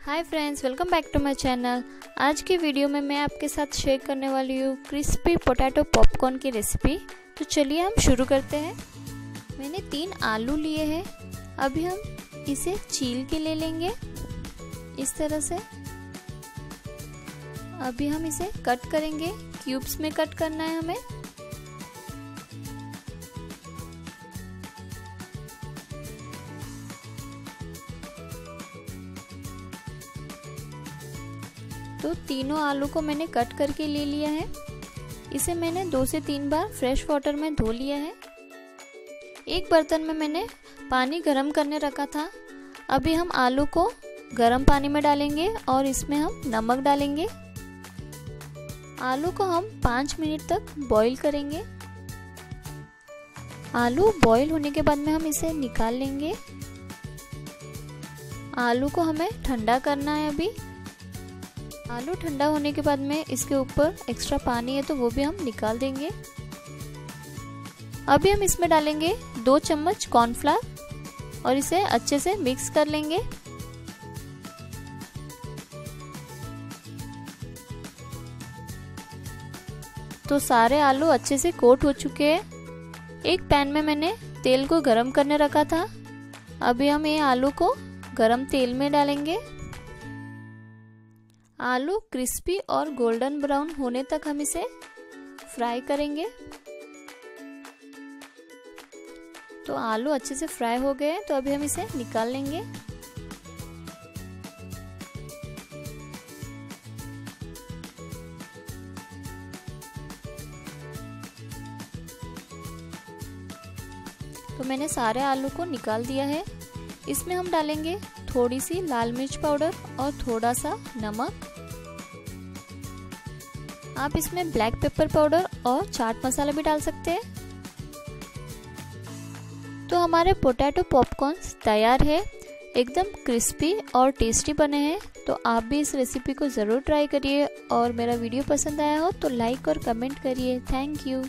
Hi friends welcome back to my channel आज की video में मैं आपके साथ शेयर करने वाली हूँ क्रिस्पी पोटैटो पॉपकॉर्न की रेसिपी तो चलिए हम शुरू करते हैं। मैंने तीन आलू लिए हैं। अभी हम इसे छील के ले लेंगे। इस तरह से। अभी हम इसे कट करेंगे। क्यूब्स में कट करना है हमें। तो तीनों आलू को मैंने कट करके ले लिया है। इसे मैंने दो से तीन बार फ्रेश वाटर में धो लिया है। एक बर्तन में मैंने पानी गरम करने रखा था। अभी हम आलू को गरम पानी में डालेंगे और इसमें हम नमक डालेंगे। आलू को हम पाँच मिनट तक बॉईल करेंगे। आलू बॉईल होने के बाद में हम इसे निकाल लेंगे। आलू को हमें ठंडा करना है अभी। आलू ठंडा होने के बाद में इसके ऊपर एक्स्ट्रा पानी है तो वो भी हम निकाल देंगे। अभी हम इसमें डालेंगे दो चम्मच कॉर्नफ्लावर और इसे अच्छे से मिक्स कर लेंगे। तो सारे आलू अच्छे से कोट हो चुके हैं। एक पैन में मैंने तेल को गरम करने रखा था। अभी हम ये आलू को गरम तेल में डालेंगे। आलू क्रिस्पी और गोल्डन ब्राउन होने तक हम इसे फ्राई करेंगे। तो आलू अच्छे से फ्राई हो गए तो अभी हम इसे निकाल लेंगे। तो मैंने सारे आलू को निकाल दिया है। इसमें हम डालेंगे थोड़ी सी लाल मिर्च पाउडर और थोड़ा सा नमक। आप इसमें ब्लैक पेपर पाउडर और चाट मसाला भी डाल सकते हैं। तो हमारे पोटैटो पॉपकॉर्न तैयार है, एकदम क्रिस्पी और टेस्टी बने हैं तो आप भी इस रेसिपी को ज़रूर ट्राई करिए और मेरा वीडियो पसंद आया हो तो लाइक और कमेंट करिए। Thank you.